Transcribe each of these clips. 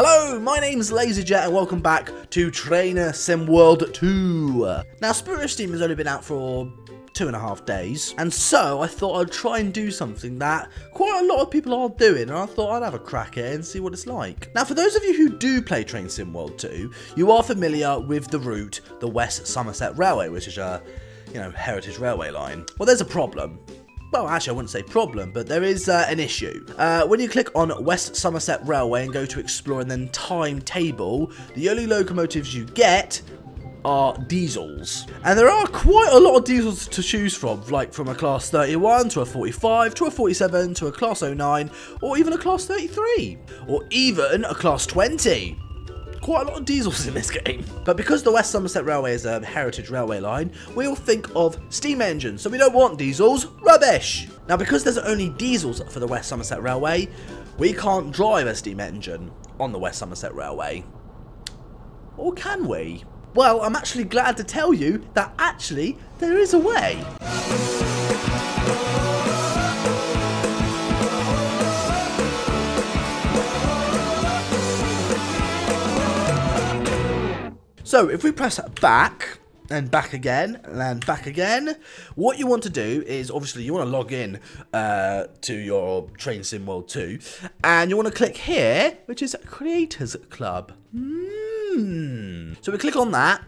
Hello, my name's LaZeR JET and welcome back to Train Sim World 2. Now, Spirit of Steam has only been out for two and a half days, and so I thought I'd try and do something that quite a lot of people are doing, and I thought I'd have a crack at it and see what it's like. Now, for those of you who do play Train Sim World 2, you are familiar with the route, the West Somerset Railway, which is a, you know, heritage railway line. Well, there's a problem well, actually, I wouldn't say problem, but there is uh, an issue. Uh, when you click on West Somerset Railway and go to explore and then timetable, the only locomotives you get are diesels. And there are quite a lot of diesels to choose from, like from a class 31 to a 45 to a 47 to a class 09 or even a class 33 or even a class 20 quite a lot of diesels in this game. But because the West Somerset Railway is a heritage railway line, we all think of steam engines, so we don't want diesels. Rubbish! Now, because there's only diesels for the West Somerset Railway, we can't drive a steam engine on the West Somerset Railway. Or can we? Well, I'm actually glad to tell you that actually there is a way. So if we press back, and back again, and back again. What you want to do is, obviously, you want to log in uh, to your Train Sim World 2, and you want to click here, which is Creators Club. Hmm. So we click on that,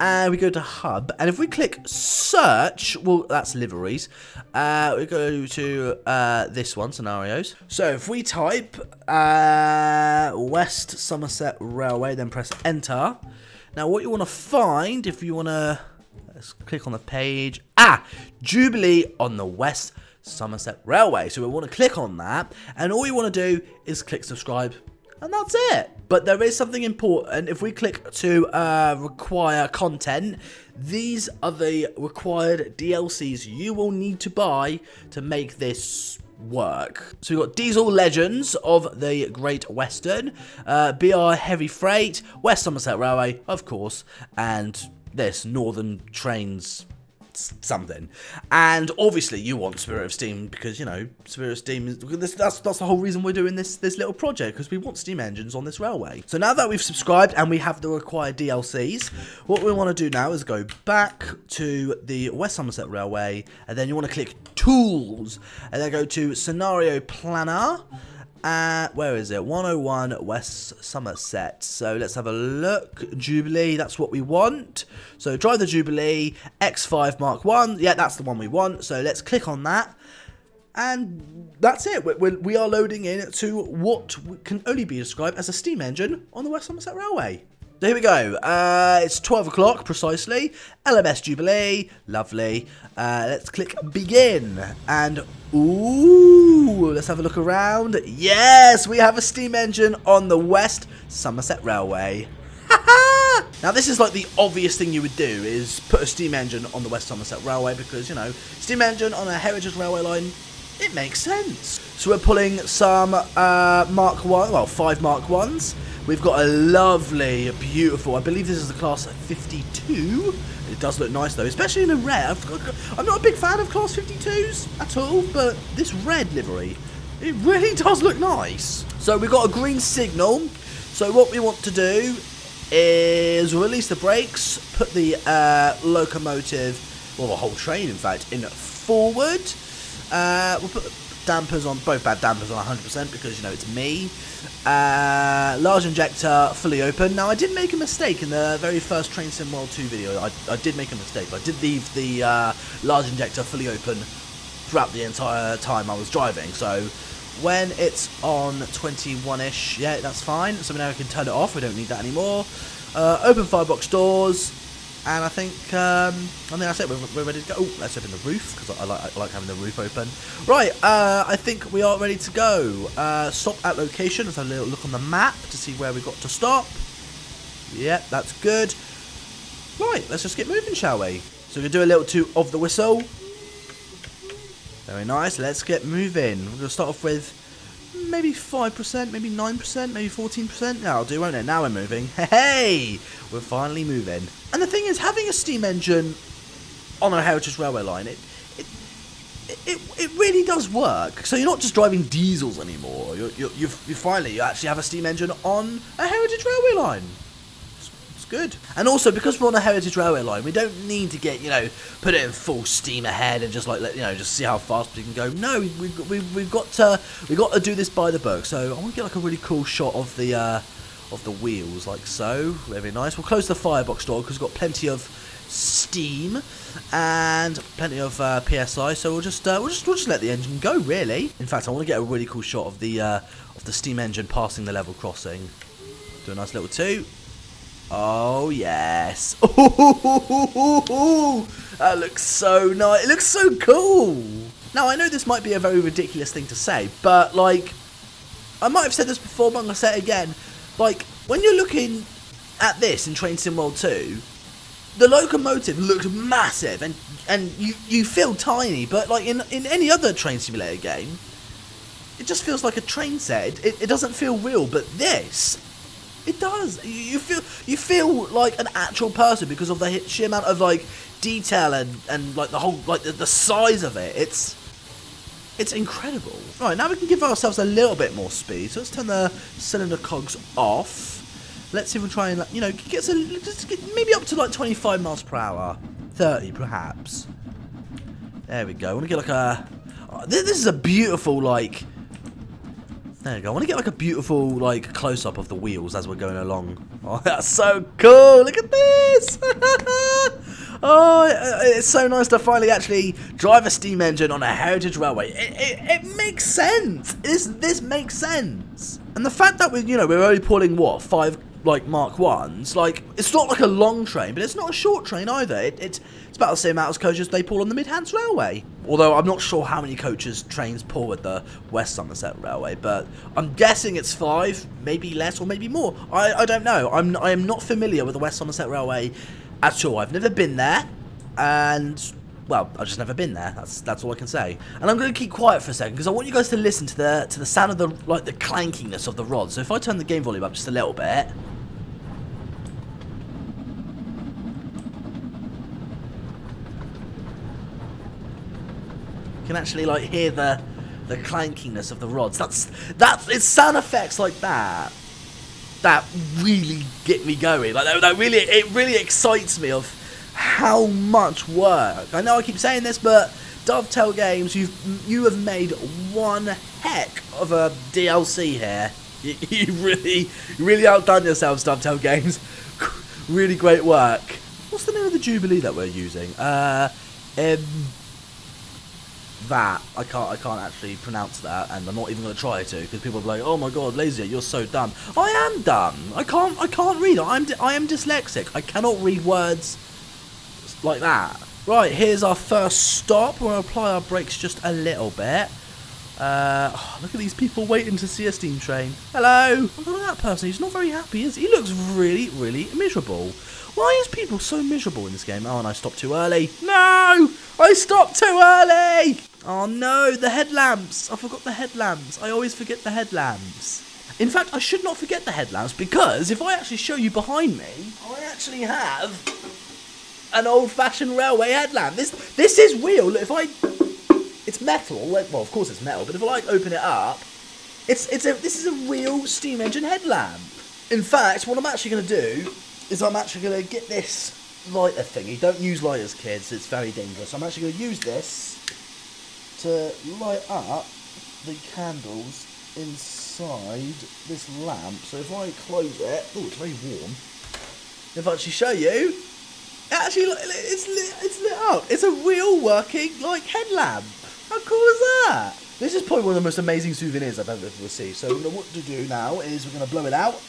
and we go to Hub, and if we click Search, well, that's liveries, uh, we go to uh, this one, Scenarios. So if we type uh, West Somerset Railway, then press Enter, now, what you want to find, if you want to, let's click on the page. Ah, Jubilee on the West Somerset Railway. So we want to click on that, and all you want to do is click subscribe, and that's it. But there is something important. If we click to uh, require content, these are the required DLCs you will need to buy to make this work. So we've got Diesel Legends of the Great Western, uh, BR Heavy Freight, West Somerset Railway, of course, and this Northern Trains something. And obviously you want Spirit of Steam because, you know, Spirit of Steam, is, that's, that's the whole reason we're doing this, this little project because we want steam engines on this railway. So now that we've subscribed and we have the required DLCs, what we want to do now is go back to the West Somerset Railway and then you want to click Tools and then go to Scenario Planner uh, where is it? 101 West Somerset. So let's have a look. Jubilee, that's what we want. So drive the Jubilee, X5 Mark 1. Yeah, that's the one we want. So let's click on that. And that's it. We're, we are loading in to what can only be described as a steam engine on the West Somerset Railway. So here we go. Uh, it's 12 o'clock precisely. LMS Jubilee. Lovely. Uh, let's click begin. And ooh, let's have a look around. Yes, we have a steam engine on the West Somerset Railway. now this is like the obvious thing you would do is put a steam engine on the West Somerset Railway because, you know, steam engine on a heritage railway line it makes sense. So we're pulling some uh, Mark 1, well, 5 Mark 1s. We've got a lovely, beautiful, I believe this is the class 52. It does look nice though, especially in a red. I'm not a big fan of class 52s at all, but this red livery, it really does look nice. So we've got a green signal. So what we want to do is release the brakes, put the uh, locomotive, well the whole train in fact, in forward. Uh, we'll put dampers on, both bad dampers on 100% because, you know, it's me. Uh, large injector fully open. Now, I did make a mistake in the very first Train Sim World 2 video. I, I did make a mistake. I did leave the uh, large injector fully open throughout the entire time I was driving. So, when it's on 21-ish, yeah, that's fine. So now we can turn it off. We don't need that anymore. Uh, open firebox doors. And I think, um, I think that's it. We're, we're ready to go. Oh, let's open the roof because I, I, like, I like having the roof open. Right, uh, I think we are ready to go. Uh, stop at location. Let's have a little look on the map to see where we got to stop. Yep, that's good. Right, let's just get moving, shall we? So to do a little toot of the whistle. Very nice. Let's get moving. We're to start off with maybe 5%, maybe 9%, maybe 14%. Yeah, I'll do, won't it? Now we're moving. Hey, we're finally moving. And the thing is, having a steam engine on a Heritage Railway line, it, it it, it really does work. So you're not just driving diesels anymore. You're, you're, you you finally you actually have a steam engine on a heritage railway line. Good. And also because we're on a heritage railway line, we don't need to get you know put it in full steam ahead and just like let you know just see how fast we can go. No, we, we've we've, we've got to we've got to do this by the book. So I want to get like a really cool shot of the. Uh, of the wheels like so very nice we'll close the firebox door because we've got plenty of steam and plenty of uh, psi. So we'll just uh, we'll just we'll just let the engine go. Really. In fact, I want to get a really cool shot of the uh, of the steam engine passing the level crossing. Do a nice little two. Oh yes. That looks so nice. It looks so cool. Now I know this might be a very ridiculous thing to say, but like I might have said this before, but I'm gonna say it again. Like when you're looking at this in Train Sim World 2, the locomotive looks massive and and you you feel tiny, but like in in any other train simulator game, it just feels like a train set. It, it doesn't feel real, but this. It does. You, feel you feel like an actual person because of the sheer amount of like detail and, and like the whole like the, the size of it. It's it's incredible. Right now we can give ourselves a little bit more speed. So let's turn the cylinder cocks off. Let's we try and, you know, get, get maybe up to like 25 miles per hour. 30 perhaps. There we go. I want to get like a... Oh, this is a beautiful, like... There we go. I want to get like a beautiful, like, close-up of the wheels as we're going along. Oh, that's so cool. Look at this. oh, uh, it's so nice to finally actually drive a steam engine on a heritage railway. It, it, it makes sense. This, this makes sense. And the fact that we, you know, we're only pulling, what, five like Mark Ones, like it's not like a long train, but it's not a short train either. It, it's it's about the same amount of coaches they pull on the Midlands Railway. Although I'm not sure how many coaches trains pull at the West Somerset Railway, but I'm guessing it's five, maybe less or maybe more. I, I don't know. I'm I am not familiar with the West Somerset Railway at all. I've never been there, and well, I've just never been there. That's that's all I can say. And I'm going to keep quiet for a second because I want you guys to listen to the to the sound of the like the clankiness of the rods. So if I turn the game volume up just a little bit. Can actually like hear the the clankiness of the rods. That's that's it's sound effects like that that really get me going. Like that, that really it really excites me of how much work. I know I keep saying this, but Dovetail Games, you've you have made one heck of a DLC here. You, you really really outdone yourselves, Dovetail Games. really great work. What's the name of the Jubilee that we're using? Uh, um, that I can't I can't actually pronounce that, and I'm not even going to try to because people are like, "Oh my God, lazy, you're so dumb." I am dumb. I can't I can't read. I'm I am dyslexic. I cannot read words like that. Right, here's our first stop. We'll apply our brakes just a little bit. Uh, oh, look at these people waiting to see a steam train. Hello. Look at that person. He's not very happy. Is he? he looks really, really miserable. Why is people so miserable in this game? Oh, and I stopped too early. No! I stopped too early! Oh no, the headlamps! I forgot the headlamps. I always forget the headlamps. In fact, I should not forget the headlamps because if I actually show you behind me, I actually have an old-fashioned railway headlamp. This this is real. If I, it's metal. Well, of course it's metal, but if I like open it up, it's it's a this is a real steam engine headlamp. In fact, what I'm actually going to do is I'm actually going to get this lighter thingy. Don't use lighters, kids. It's very dangerous. I'm actually going to use this to light up the candles inside this lamp. So if I close it, oh, it's very warm. If I actually show you, actually, it's lit, it's lit up. It's a real working like headlamp. How cool is that? This is probably one of the most amazing souvenirs I've ever received. So what to do now is we're going to blow it out.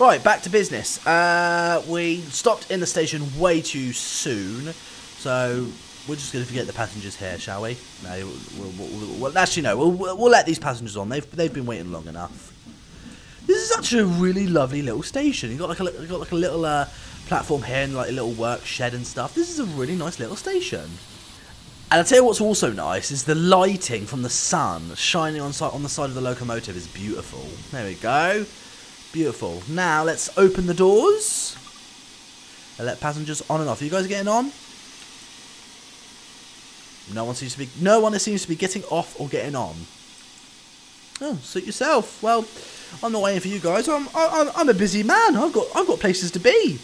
Right, back to business. Uh, we stopped in the station way too soon. So we're just going to forget the passengers here, shall we? No, we'll, we'll, we'll, actually no. We'll, we'll let these passengers on. They've they've been waiting long enough. This is actually a really lovely little station. You got like a you got like a little uh, platform here and like a little work shed and stuff. This is a really nice little station. And I'll tell you what's also nice is the lighting from the sun shining on on the side of the locomotive is beautiful. There we go. Beautiful. Now let's open the doors and let passengers on and off. Are you guys getting on? No one seems to be no one seems to be getting off or getting on. Oh, suit yourself. Well, I'm not waiting for you guys. I'm I'm I'm a busy man. I've got I've got places to be.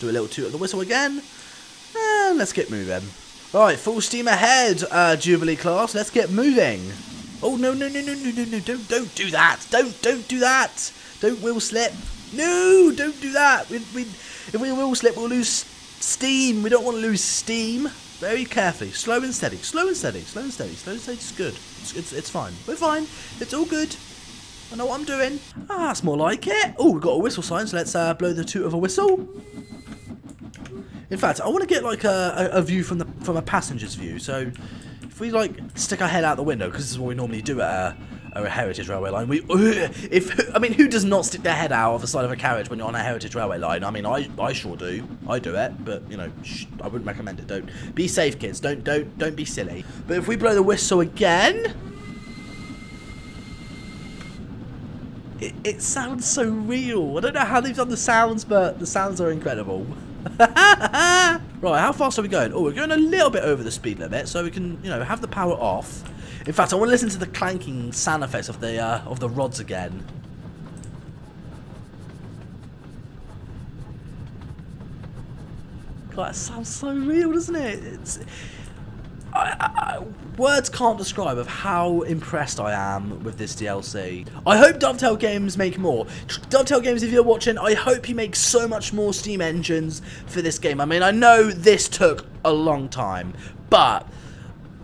Do a little toot of the whistle again, and let's get moving. Right, full steam ahead, uh, Jubilee class. Let's get moving. Oh no no no no no no no! Don't don't do that! Don't don't do that! Don't will slip! No! Don't do that! We, we if we wheel slip, we'll lose steam. We don't want to lose steam. Very carefully, slow and steady, slow and steady, slow and steady, slow and steady. It's good. It's it's, it's fine. We're fine. It's all good. I know what I'm doing. Ah, that's more like it. Oh, we've got a whistle sign, so let's uh, blow the toot of a whistle. In fact, I want to get like a, a, a, view from the from a passenger's view. So we like stick our head out the window, because this is what we normally do at a, a heritage railway line. We if I mean, who does not stick their head out of the side of a carriage when you're on a heritage railway line? I mean, I I sure do. I do it, but you know, I wouldn't recommend it. Don't be safe, kids. Don't don't don't be silly. But if we blow the whistle again. It, it sounds so real. I don't know how they've done the sounds, but the sounds are incredible. right, how fast are we going? Oh, we're going a little bit over the speed limit, so we can, you know, have the power off. In fact, I want to listen to the clanking sound effects of the uh, of the rods again. God, that sounds so real, doesn't it? It's I, words can't describe of how impressed I am with this DLC. I hope Dovetail Games make more. Dovetail Games, if you're watching, I hope you make so much more Steam engines for this game. I mean, I know this took a long time, but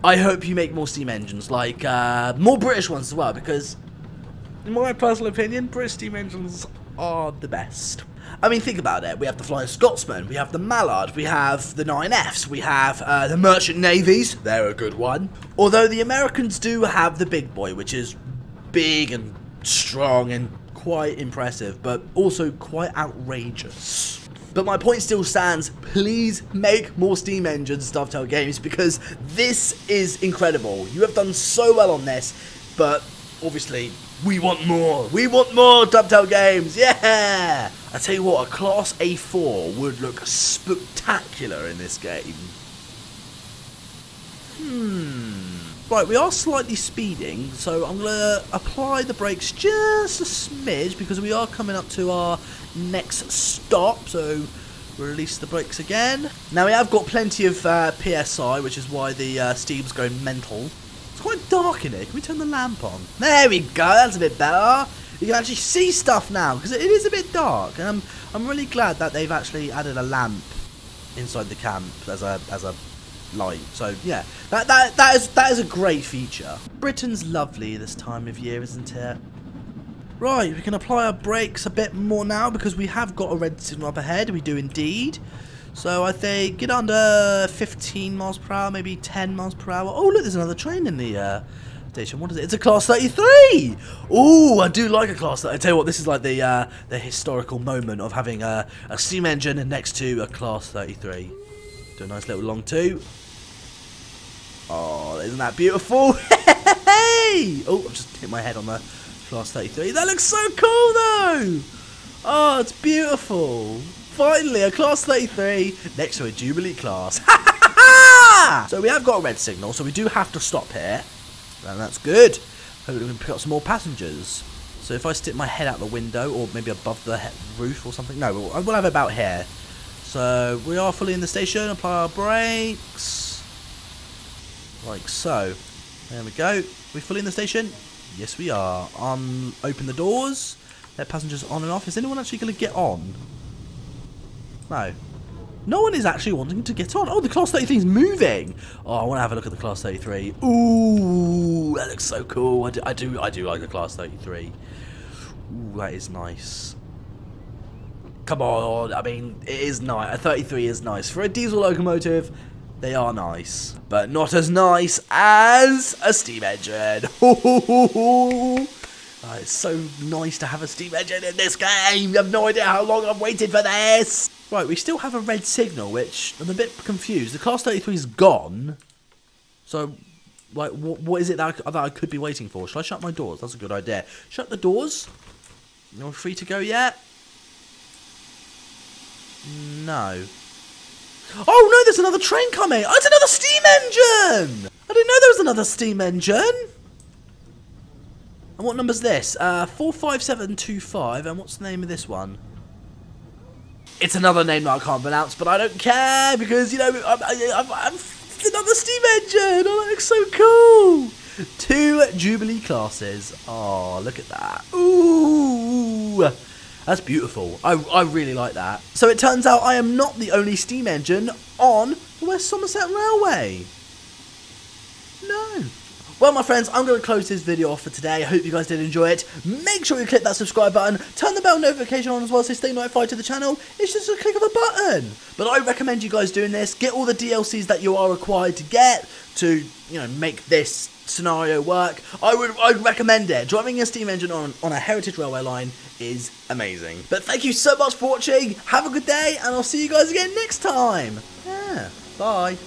I hope you make more Steam engines, like uh, more British ones as well, because in my personal opinion, British Steam engines are the best. I mean, think about it. We have the Flying Scotsman, we have the Mallard, we have the 9Fs, we have uh, the Merchant Navies. They're a good one. Although the Americans do have the Big Boy, which is big and strong and quite impressive, but also quite outrageous. But my point still stands, please make more Steam engines, Dovetail Games, because this is incredible. You have done so well on this, but obviously we want more. We want more Dovetail games. Yeah. I tell you what, a Class A4 would look spectacular in this game. Hmm. Right, we are slightly speeding, so I'm going to apply the brakes just a smidge because we are coming up to our next stop. So release the brakes again. Now we have got plenty of uh, PSI, which is why the uh, Steam's going mental. It's quite dark in here. Can we turn the lamp on? There we go. That's a bit better. You can actually see stuff now because it is a bit dark. And I'm, I'm really glad that they've actually added a lamp inside the camp as a as a light. So yeah, that that that is that is a great feature. Britain's lovely this time of year, isn't it? Right, we can apply our brakes a bit more now because we have got a red signal up ahead. We do indeed. So I think get under 15 miles per hour, maybe 10 miles per hour. Oh, look, there's another train in the uh, station. What is it? It's a Class 33! Oh, I do like a Class 33. I tell you what, this is like the uh, the historical moment of having a, a steam engine next to a Class 33. Do a nice little long two. Oh, isn't that beautiful? hey! Oh, I've just hit my head on the Class 33. That looks so cool, though! Oh, it's beautiful. Finally, a class 33 next to a Jubilee class. so we have got a red signal, so we do have to stop here. That's good. Hopefully we can pick up some more passengers. So if I stick my head out the window, or maybe above the roof or something. No, we'll, we'll have about here. So we are fully in the station. Apply our brakes. Like so. There we go. we fully in the station? Yes, we are. Um, open the doors. Let passengers on and off. Is anyone actually going to get on? No. No one is actually wanting to get on. Oh, the Class 33 is moving. Oh, I want to have a look at the Class 33. Ooh, that looks so cool. I do, I do, I do like the Class 33. Ooh, that is nice. Come on, I mean, it is nice. A 33 is nice. For a diesel locomotive, they are nice. But not as nice as a steam engine. Oh, it's so nice to have a steam engine in this game. You have no idea how long I've waited for this. Right, we still have a red signal, which I'm a bit confused. The Class 33 is gone. So, like, what, what is it that I, that I could be waiting for? Shall I shut my doors? That's a good idea. Shut the doors. You're free to go yet? No. Oh no, there's another train coming. Oh, it's another steam engine. I didn't know there was another steam engine. And what number's this? Uh, 45725. And what's the name of this one? It's another name that I can't pronounce, but I don't care because, you know, I'm, I'm, I'm it's another steam engine. Oh, that looks so cool. Two Jubilee classes. Oh, look at that. Ooh. That's beautiful. I, I really like that. So it turns out I am not the only steam engine on the West Somerset Railway. No. Well, my friends, I'm going to close this video off for today. I hope you guys did enjoy it. Make sure you click that subscribe button. Turn the bell notification on as well so stay notified to the channel. It's just a click of a button. But I recommend you guys doing this. Get all the DLCs that you are required to get to, you know, make this scenario work. I would I'd recommend it. Driving a steam engine on, on a heritage railway line is amazing. But thank you so much for watching. Have a good day and I'll see you guys again next time. Yeah. Bye.